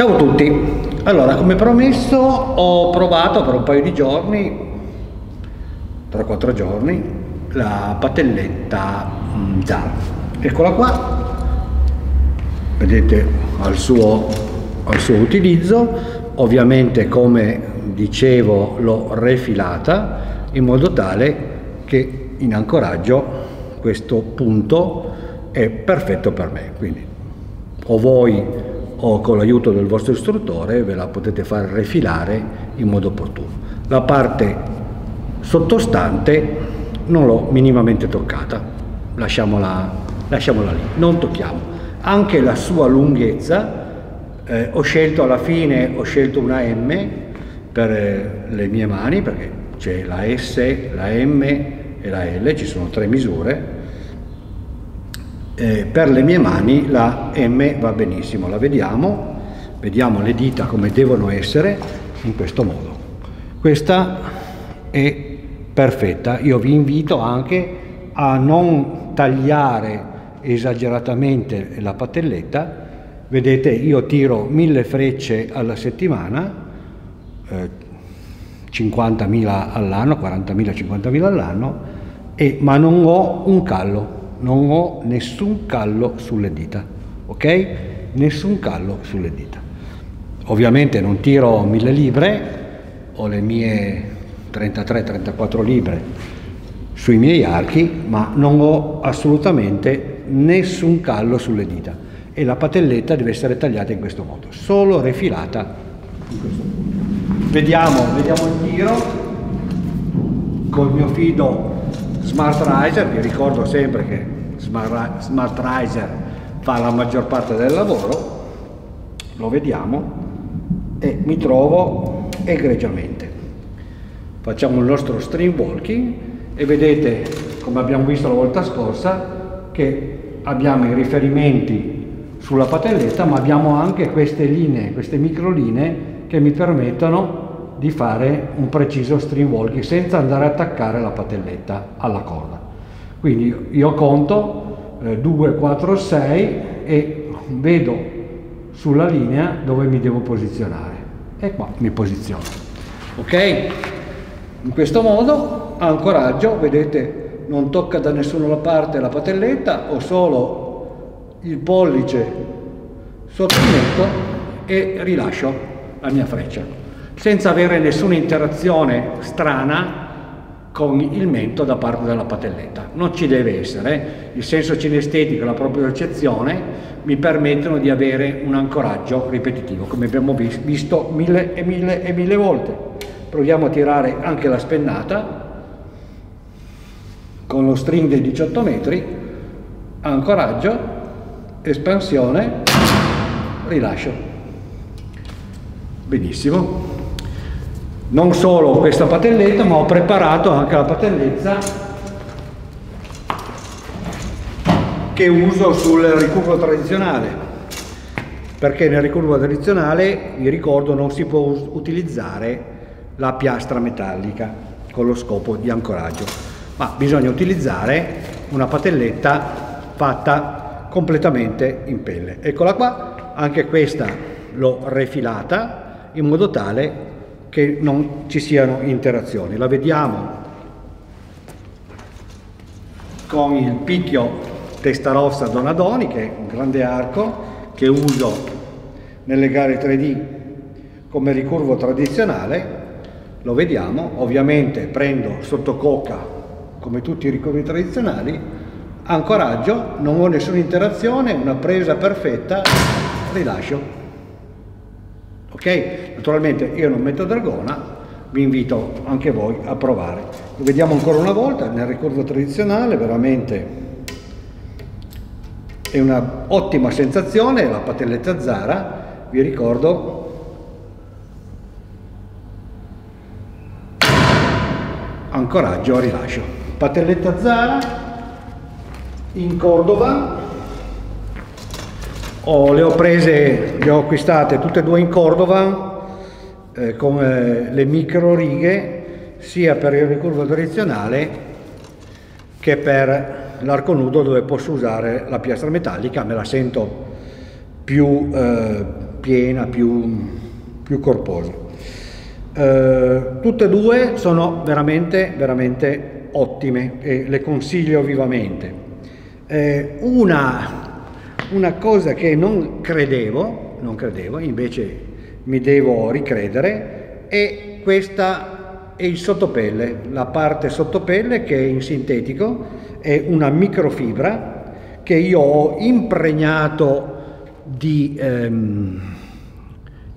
Ciao a tutti, allora come promesso ho provato per un paio di giorni, 3-4 giorni, la patelletta mm, Zara. Eccola qua, vedete al suo, al suo utilizzo, ovviamente come dicevo l'ho refilata in modo tale che in ancoraggio questo punto è perfetto per me. Quindi o voi o con l'aiuto del vostro istruttore ve la potete far refilare in modo opportuno. La parte sottostante non l'ho minimamente toccata, lasciamola, lasciamola lì, non tocchiamo. Anche la sua lunghezza, eh, ho scelto alla fine, ho scelto una M per eh, le mie mani perché c'è la S, la M e la L, ci sono tre misure eh, per le mie mani la M va benissimo, la vediamo, vediamo le dita come devono essere in questo modo. Questa è perfetta, io vi invito anche a non tagliare esageratamente la patelletta, vedete io tiro mille frecce alla settimana, eh, 50.000 all'anno, 40.000, 50.000 all'anno, ma non ho un callo, non ho nessun callo sulle dita, ok? Nessun callo sulle dita. Ovviamente non tiro mille libre, ho le mie 33-34 libre sui miei archi, ma non ho assolutamente nessun callo sulle dita e la patelletta deve essere tagliata in questo modo, solo refilata in questo modo. Vediamo, vediamo il tiro col mio fido Smart Riser, vi ricordo sempre che Smart, Riser fa la maggior parte del lavoro, lo vediamo e mi trovo egregiamente. Facciamo il nostro stream walking e vedete, come abbiamo visto la volta scorsa, che abbiamo i riferimenti sulla patelletta, ma abbiamo anche queste linee, queste microlinee che mi permettono di fare un preciso stream walking senza andare a attaccare la patelletta alla corda. Quindi io conto eh, 2, 4, 6 e vedo sulla linea dove mi devo posizionare e qua mi posiziono. Ok? In questo modo ancoraggio, vedete, non tocca da nessuna parte la patelletta, ho solo il pollice sotto il netto e rilascio la mia freccia senza avere nessuna interazione strana con il mento da parte della patelletta. Non ci deve essere, il senso cinestetico e la propria percezione mi permettono di avere un ancoraggio ripetitivo, come abbiamo visto mille e mille e mille volte. Proviamo a tirare anche la spennata con lo string dei 18 metri, ancoraggio, espansione, rilascio. Benissimo non solo questa patelletta ma ho preparato anche la patellezza che uso sul ricurvo tradizionale. Perché nel ricurvo tradizionale vi ricordo non si può utilizzare la piastra metallica con lo scopo di ancoraggio ma bisogna utilizzare una patelletta fatta completamente in pelle. Eccola qua anche questa l'ho refilata in modo tale che non ci siano interazioni. La vediamo con il picchio testa rossa Donadoni, che è un grande arco che uso nelle gare 3D come ricurvo tradizionale. Lo vediamo, ovviamente prendo sotto cocca come tutti i ricurvi tradizionali, ancoraggio, non ho nessuna interazione, una presa perfetta, rilascio ok? Naturalmente io non metto dragona, vi invito anche voi a provare. Lo vediamo ancora una volta nel ricordo tradizionale, veramente è una ottima sensazione, la patelletta Zara, vi ricordo ancoraggio a rilascio. Patelletta Zara in Cordova ho, le ho prese, le ho acquistate tutte e due in Cordova eh, con eh, le micro righe sia per il ricurvo tradizionale che per l'arco nudo dove posso usare la piastra metallica, me la sento più, eh, piena, più, più corposa. Eh, tutte e due sono veramente, veramente ottime e le consiglio vivamente. Eh, una, una cosa che non credevo, non credevo, invece mi devo ricredere, è questa è il sottopelle, la parte sottopelle che in sintetico è una microfibra che io ho impregnato di ehm,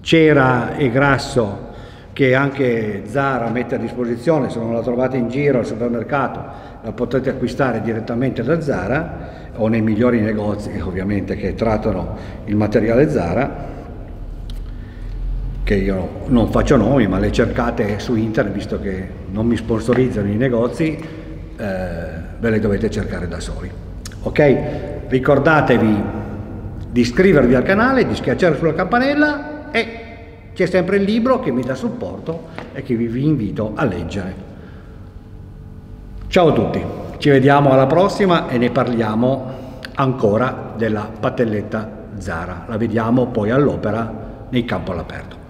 cera e grasso che anche Zara mette a disposizione, se non la trovate in giro al supermercato la potete acquistare direttamente da Zara o nei migliori negozi ovviamente che trattano il materiale Zara che io non faccio nomi ma le cercate su internet visto che non mi sponsorizzano i negozi eh, ve le dovete cercare da soli. Ok? Ricordatevi di iscrivervi al canale di schiacciare sulla campanella e c'è sempre il libro che mi dà supporto e che vi invito a leggere. Ciao a tutti ci vediamo alla prossima e ne parliamo ancora della patelletta Zara. La vediamo poi all'opera nel campo all'aperto